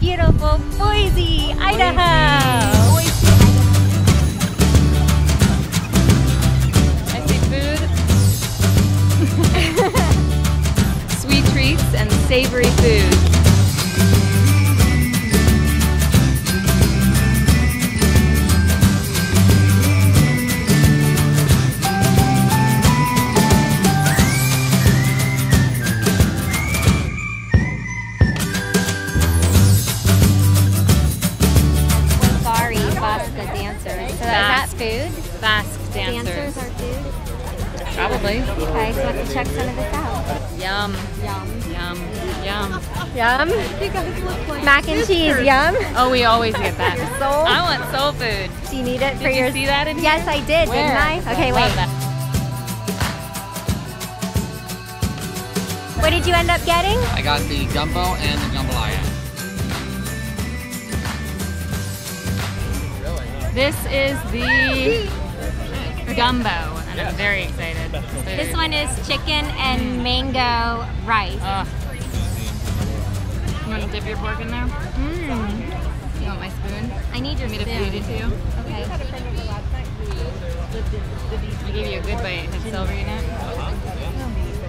Beautiful Boise, Idaho. I see food, sweet treats, and savory food. Food? Basque Dancers dancers. are food? Probably. Okay, so let's check some of this out. Yum, Yum. yum, yum. Yum. You guys look like Mac and cheese, yum. Oh, we always get that. soul? I want soul food. Do you need it for Did you see that in here? Yes, I did, Where? didn't I? Okay, love wait. that. What did you end up getting? I got the gumbo and the jambalaya. This is the gumbo, and I'm very excited. This one is chicken and mango rice. Ugh. You want to dip your pork in there? Mmm. You want my spoon? I need your Want me to feed it spoon. to you? Okay. I gave you a good bite. Has celery in it?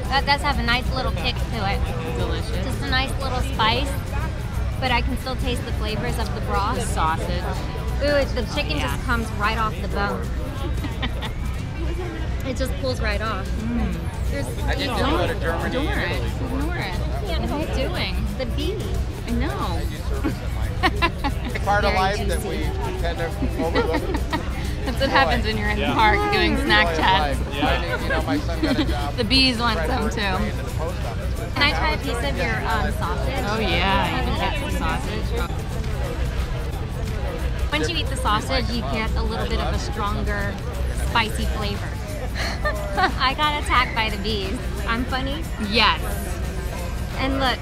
That does have a nice little kick to it. Delicious. Just a nice little spice, but I can still taste the flavors of the broth. Sausage. Ooh, the chicken Yeah. just comes right off the bone. it just pulls right off. There's I did don't go to Germany Ignore it. Ignore it. can't What are help you doing? The bee. I know. the part of Very life that we tend to overlook. That's what happens when you're in the park doing snack chats. life. Finding, you know, my son got a job. The bees want right some working his way too. into the post office. Can I try a piece of your um, sausage? Oh yeah, you can get some sausage. Once you eat the sausage, you get a little bit of a stronger, spicy flavor. I got attacked by the bees. I'm funny. Yes. And look,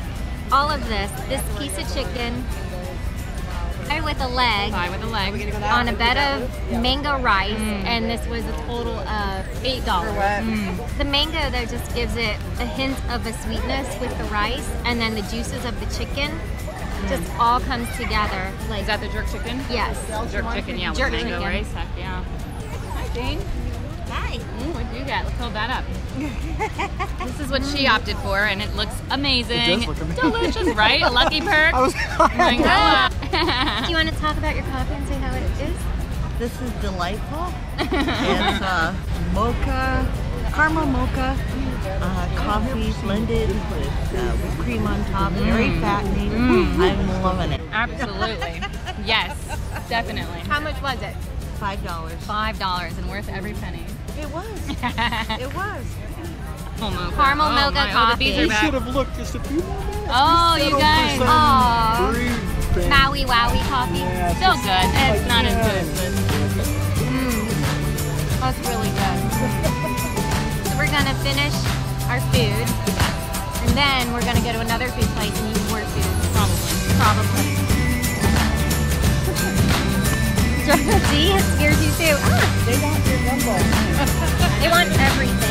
all of this, this piece of chicken pie with a leg Pie with a leg. on a bed of mango rice, and this was a total of eight dollars. Mm. The mango though just gives it a hint of a sweetness with the rice, and then the juices of the chicken just all comes together. Like Is that the jerk chicken? yes, Jerk chicken, yeah. Jerk with mango chicken. rice. Heck yeah. Hi, Jane. Hi. Ooh, what'd you get? Let's hold that up. this is what she opted for, and it looks amazing. It does look amazing. Delicious, right? A lucky perk. I was Going up. Do you want to talk about your coffee and say how it is? This is delightful. it's uh, mocha, caramel mocha, uh, coffee blended with uh, whipped cream on top. Very fattening. I'm loving it. Absolutely. Yes, definitely. How much was it? Five dollars. Five dollars and worth every penny. It was. It was. Caramel mocha. Caramel oh, mocha my. Oh, the bees coffee. are We should have looked just a few more minutes. Oh, you guys. for some Aw. breed thing. Maui Wowi coffee. Yeah, Still just good. It's like, not as good as this. Mm. That's really good. so we're gonna finish our food, and then we're gonna go to another food place and eat more food. Probably. Probably. See, it scares you too. Ah, They want your gumbo. they want everything.